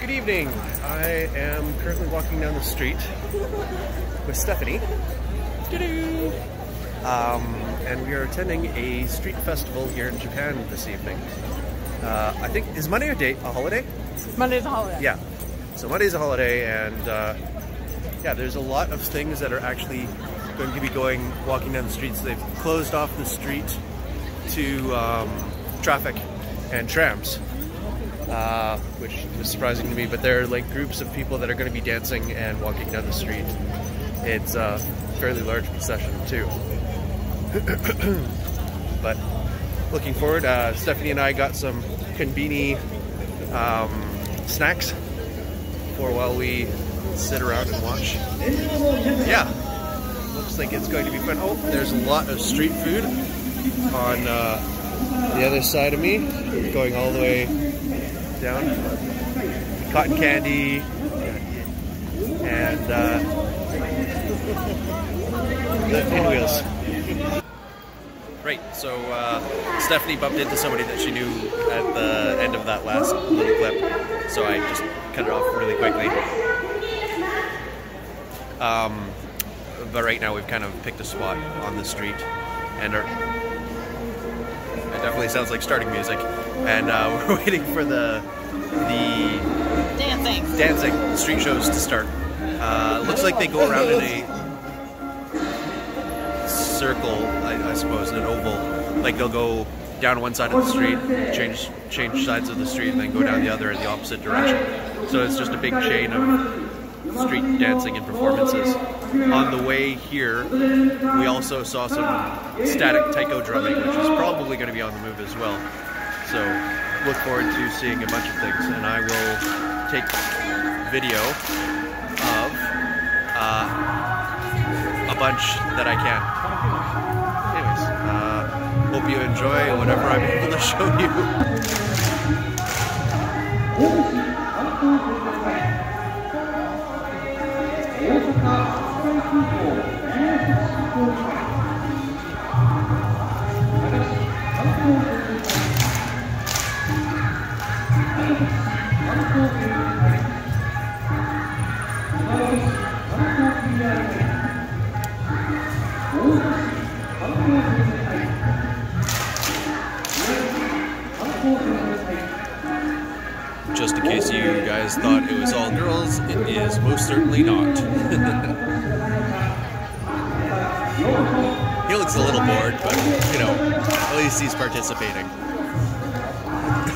Good evening. I am currently walking down the street with Stephanie. Um, and we are attending a street festival here in Japan this evening. Uh, I think, is Monday a date, a holiday? Monday's a holiday. Yeah. So Monday's a holiday, and uh, yeah, there's a lot of things that are actually going to be going, walking down the streets. They've closed off the street to um, traffic and trams, uh, which is surprising to me. But there are like groups of people that are going to be dancing and walking down the street. It's a fairly large procession too. but looking forward. Uh, Stephanie and I got some konbini um, snacks for while we sit around and watch. Yeah, looks like it's going to be fun. Oh, there's a lot of street food on uh, the other side of me, going all the way down. Cotton candy and uh, the pinwheels. Right, so uh, Stephanie bumped into somebody that she knew at the end of that last little clip, so I just cut it off really quickly. Um, but right now we've kind of picked a spot on the street, and our, it definitely sounds like starting music, and uh, we're waiting for the the Dancing. dancing street shows to start. Uh, looks like they go around in a circle, I, I suppose, an oval. Like they'll go down one side of the street, change change sides of the street, and then go down the other in the opposite direction. So it's just a big chain of street dancing and performances. On the way here, we also saw some static taiko drumming, which is probably going to be on the move as well. So look forward to seeing a bunch of things, and I will take video of uh, a bunch that I can. Anyways, uh, hope you enjoy whatever I'm able to show you. Just in case you guys thought it was all girls, it is most certainly not. he looks a little bored, but you know, at least he's participating.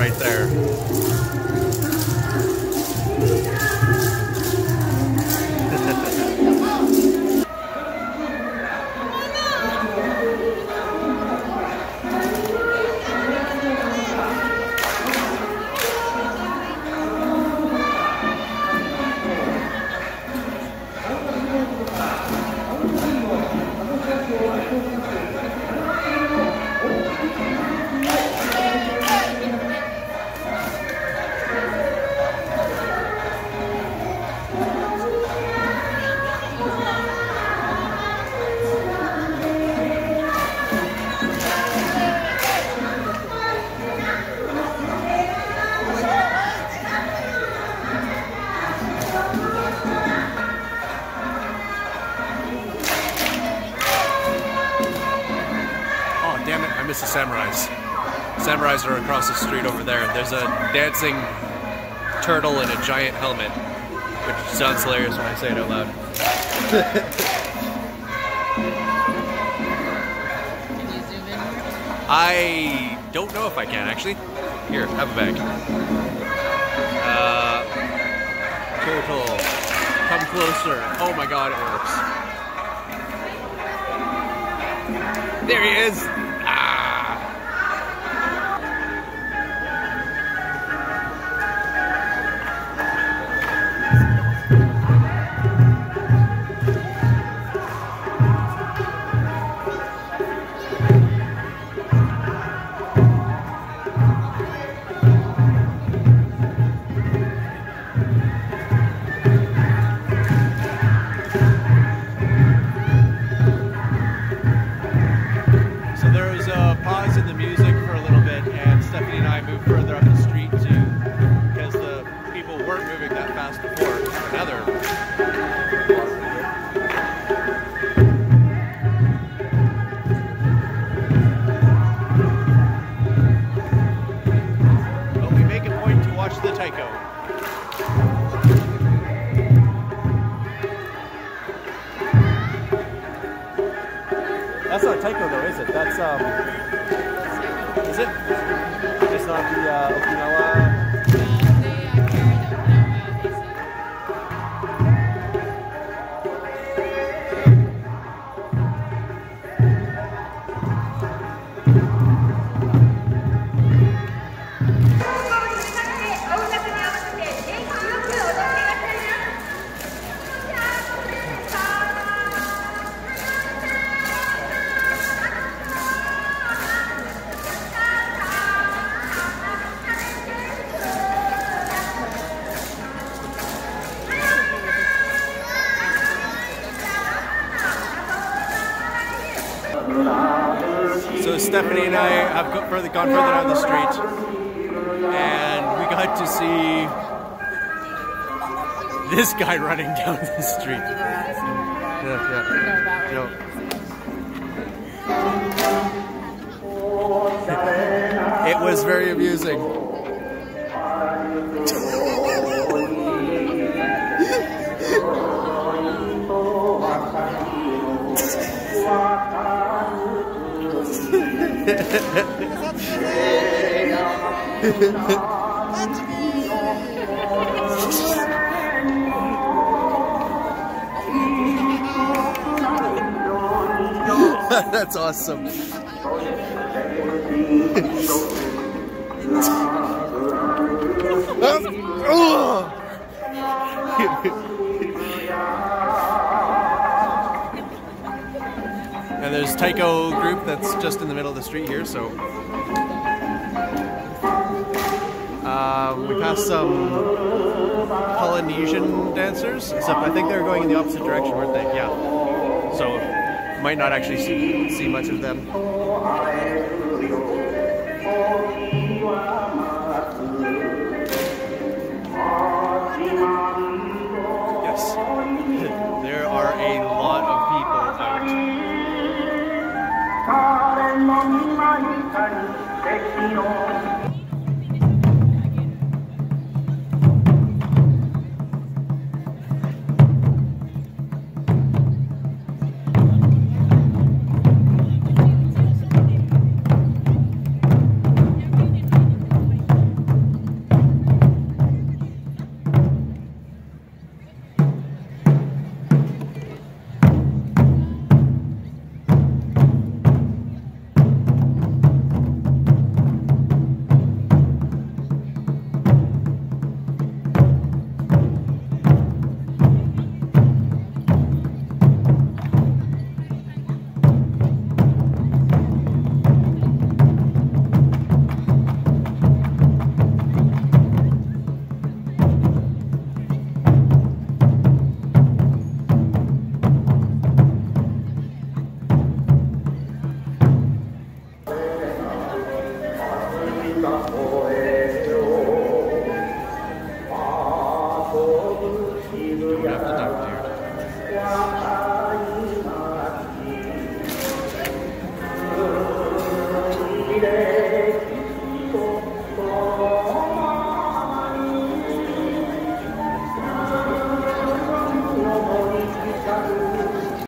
right there. Oh damn it, I the samurais. Samurais are across the street over there. There's a dancing turtle in a giant helmet, which sounds hilarious when I say it out loud. Can you zoom in? I don't know if I can actually. Here, have a bag. Uh, turtle, come closer. Oh my god, it works. There he is. That's not Taiko though, is it? That's um. Is it? It's not the uh, Okinawa. Stephanie and I have gone further, gone further down the street, and we got to see this guy running down the street. Yeah, yeah. No. It was very amusing. That's awesome. Taiko group that's just in the middle of the street here, so. Um, we passed some Polynesian dancers, except I think they were going in the opposite direction, weren't they? Yeah. So, might not actually see, see much of them. 何かにできよう。